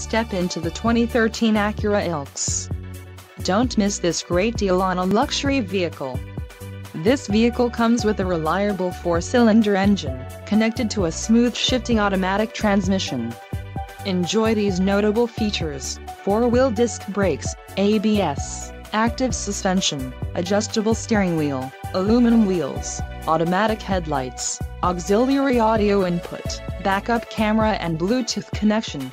Step into the 2013 Acura ILX. Don't miss this great deal on a luxury vehicle. This vehicle comes with a reliable four-cylinder engine, connected to a smooth shifting automatic transmission. Enjoy these notable features, four-wheel disc brakes, ABS, active suspension, adjustable steering wheel, aluminum wheels, automatic headlights, auxiliary audio input, backup camera and Bluetooth connection.